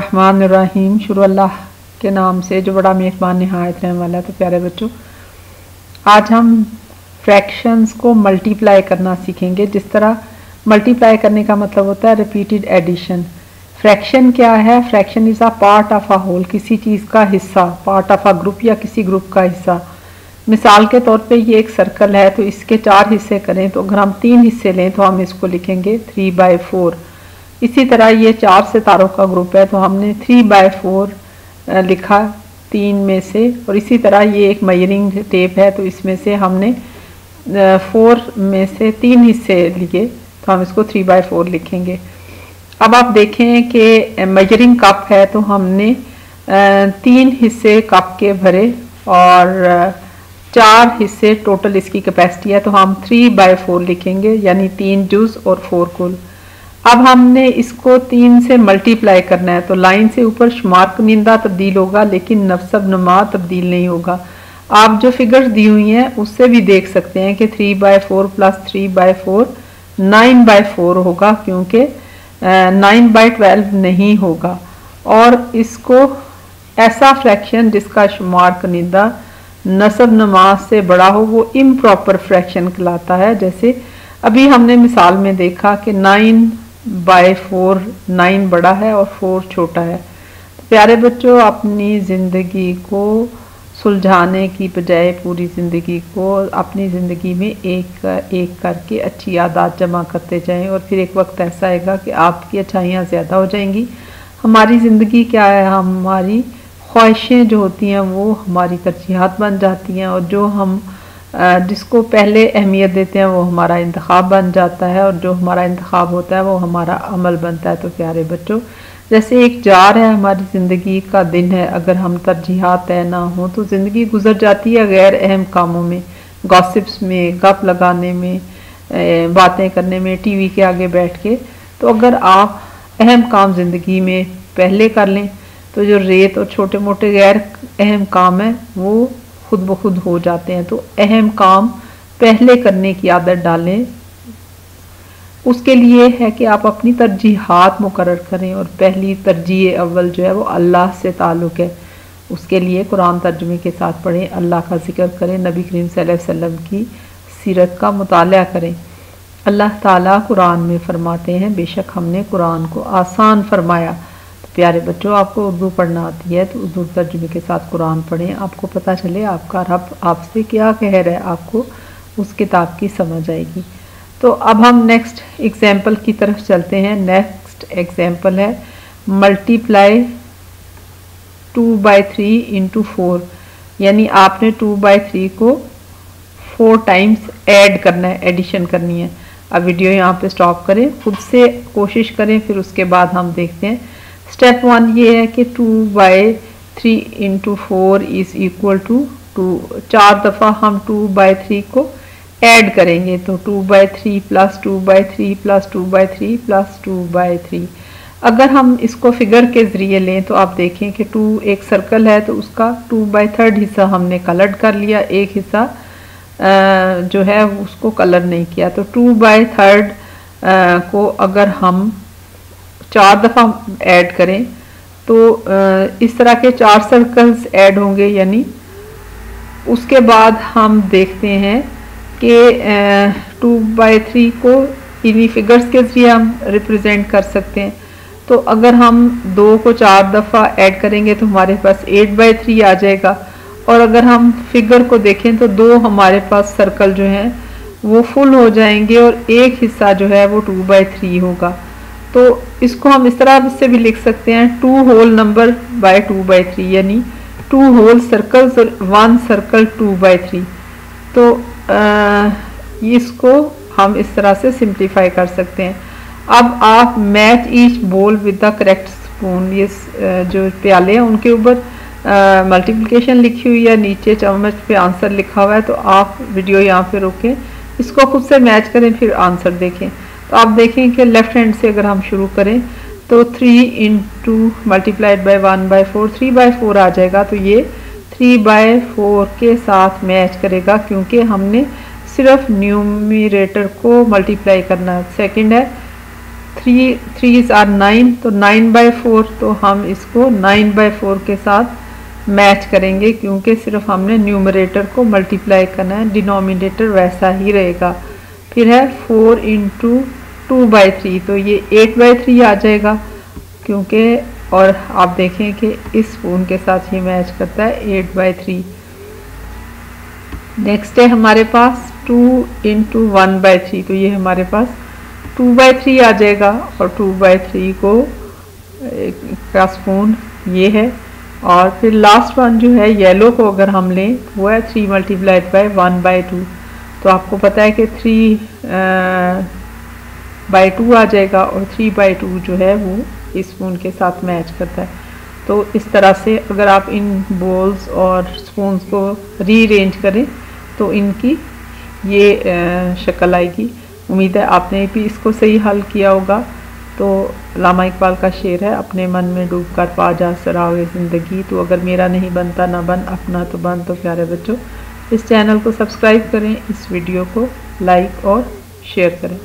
रहीम शुरू अल्लाह के नाम से, जो बड़ा मेहमान नहायत रहने वाला है तो प्यारे बच्चों, आज हम फ्रैक्शंस को मल्टीप्लाई करना सीखेंगे। जिस तरह मल्टीप्लाई करने का मतलब होता है रिपीटेड एडिशन फ्रैक्शन क्या है? Fraction is a part of a whole किसी चीज़ का हिस्सा पार्ट ऑफ़ अ ग्रुप या किसी ग्रुप का हिस्सा। मिसाल के तौर पे ये एक सर्कल है तो इसके चार हिस्से करें तो अगर हम तीन हिस्से लें तो हम इसको लिखेंगे थ्री बाय फोर इसी तरह ये चार सितारों का ग्रुप है तो हमने थ्री बाय फोर लिखा तीन में से, और इसी तरह ये एक मयरिंग टेप है तो इसमें से हमने फोर में से तीन हिस्से लिए तो हम इसको थ्री बाय फोर लिखेंगे। अब आप देखें कि मजरिंग कप है तो हमने तीन हिस्से कप के भरे, और चार हिस्से टोटल इसकी कैपेसिटी है तो हम थ्री बाय फोर लिखेंगे, यानी तीन जूस और फोर कुल। अब हमने इसको तीन से मल्टीप्लाई करना है तो लाइन से ऊपर शुमार कनिंदा तब्दील होगा, लेकिन नफसब नुमा तब्दील नहीं होगा। आप जो फिगर्स दी हुई हैं, उससे भी देख सकते हैं कि three by four plus three by four nine by four होगा, क्योंकि नाइन बाय ट्वेल्व नहीं होगा। और इसको ऐसा फ्रैक्शन जिसका शुमार कनिंदा नसब नमाज़ से बड़ा हो, वो इम प्रॉपर फ्रैक्शन कहलाता है। जैसे अभी हमने मिसाल में देखा कि नाइन बाय फोर नाइन बड़ा है और फोर छोटा है। प्यारे बच्चों, अपनी ज़िंदगी को सुलझाने की बजाय पूरी ज़िंदगी को अपनी ज़िंदगी में एक एक करके अच्छी आदत जमा करते जाएँ और फिर एक वक्त ऐसा आएगा कि आपकी अच्छाइयाँ ज़्यादा हो जाएँगी। हमारी ज़िंदगी क्या है? हमारी ख्वाहिशें जो होती हैं, वो हमारी तरजीहत बन जाती हैं और जो हम जिसको पहले अहमियत देते हैं वो हमारा इंतखब बन जाता है और जो हमारा इंतखब होता है वो हमारा अमल बनता है। तो प्यारे बच्चों, जैसे एक जार है हमारी ज़िंदगी का दिन है, अगर हम तरजीहत तय ना हो तो ज़िंदगी गुजर जाती है गैर अहम कामों में, गॉसिप्स में, गप लगाने में बातें करने में, टीवी के आगे बैठ के। तो अगर आप अहम काम ज़िंदगी में पहले कर लें तो जो रेत और छोटे मोटे गैर अहम काम है, वो खुद ब खुद हो जाते हैं तो अहम काम पहले करने की आदत डालें। उसके लिए है कि आप अपनी तरजीहत मुकर करें और पहली तरजीह अव्वल जो है वो अल्लाह से ताल्लुक़ है। उसके लिए कुरान तर्जमे के साथ पढ़ें, अल्लाह का ज़िक्र करें, नबी करीम वसल्लम की सीरत का मुताल करें। अल्लाह ताला कुरान में फरमाते हैं, बेशक हमने कुरान को आसान फरमाया प्यारे बच्चों, आपको उर्दू पढ़ना आती है तो उर्दू तर्जुमे के साथ कुरान पढ़ें। आपको पता चले आपका रब आपसे क्या कह रहा है, आपको उस किताब की समझ आएगी। तो अब हम नेक्स्ट एग्ज़ाम्पल की तरफ़ चलते हैं। नेक्स्ट एग्ज़ाम्पल है multiply two by three into four यानी आपने टू बाई थ्री को फोर टाइम्स ऐड करना है एडिशन करनी है। अब वीडियो यहाँ पे स्टॉप करें, खुद से कोशिश करें, फिर उसके बाद हम देखते हैं। स्टेप वन ये है कि two by three into four is equal to two चार दफ़ा हम टू बाई थ्री को ऐड करेंगे तो two by three plus two by three plus two by three plus two by three अगर हम इसको फिगर के ज़रिए लें तो आप देखें कि टू एक सर्कल है तो उसका टू बाई थर्ड हिस्सा हमने कलर कर लिया, एक हिस्सा जो है उसको कलर नहीं किया। तो टू बाई थर्ड को अगर हम चार दफ़ा ऐड करें तो इस तरह के चार सर्कल्स ऐड होंगे, यानी उसके बाद हम देखते हैं कि टू बाई थ्री को इन्हीं फिगर्स के ज़रिए हम रिप्रेजेंट कर सकते हैं। तो अगर हम दो को चार दफ़ा ऐड करेंगे तो हमारे पास एट बाई थ्री आ जाएगा। और अगर हम फिगर को देखें तो दो हमारे पास सर्कल जो हैं, वो फुल हो जाएँगे और एक हिस्सा जो है, वो टू बाई थ्री होगा। तो इसको हम इस तरह से भी लिख सकते हैं two whole number by two by three यानी टू होल सर्कल्स और one circle two by three तो आ, इसको हम इस तरह से सिंप्लीफाई कर सकते हैं। अब आप match each bowl with the correct spoon ये जो प्याले हैं उनके ऊपर मल्टीप्लिकेशन लिखी हुई है नीचे चम्मच पे आंसर लिखा हुआ है तो आप वीडियो यहाँ पे रोकें। इसको खुद से मैच करें फिर आंसर देखें। तो आप देखें कि लेफ़्ट हैंड से अगर हम शुरू करें तो three into multiplied by one by four three by four आ जाएगा। तो ये थ्री बाई फोर के साथ मैच करेगा, क्योंकि हमने सिर्फ़ न्यूमिरेटर को मल्टीप्लाई करना सेकंड है थ्री थ्रीज आर नाइन तो नाइन बाई फोर तो हम इसको नाइन बाई फोर के साथ मैच करेंगे, क्योंकि सिर्फ़ हमने न्यूमरेटर को मल्टीप्लाई करना है। डिनोमिनेटर वैसा ही रहेगा। फिर है four into two by three तो ये एट बाई थ्री आ जाएगा, क्योंकि, और आप देखें कि इस स्पून के साथ ये मैच करता है एट बाई थ्री नेक्स्ट है हमारे पास two in two one by three तो ये हमारे पास टू बाई थ्री आ जाएगा, और टू बाई थ्री को का स्पून ये है। और फिर लास्ट वन जो है येलो को अगर हम लें, वो है three multiplied by one by two तो आपको पता है कि थ्री बाई टू आ जाएगा और थ्री बाई टू जो है वो स्पून के साथ मैच करता है। तो इस तरह से अगर आप इन बोल्स और स्पून्स को रीअरेंज करें तो इनकी ये शक्ल आएगी। उम्मीद है आपने भी इसको सही हल किया होगा। तो लामा इकबाल का शेर है, अपने मन में डूब कर पा जा सरावे ज़िंदगी। तो अगर मेरा नहीं बनता, ना बन, अपना तो बन तो प्यारे बच्चों, इस चैनल को सब्सक्राइब करें, इस वीडियो को लाइक और शेयर करें।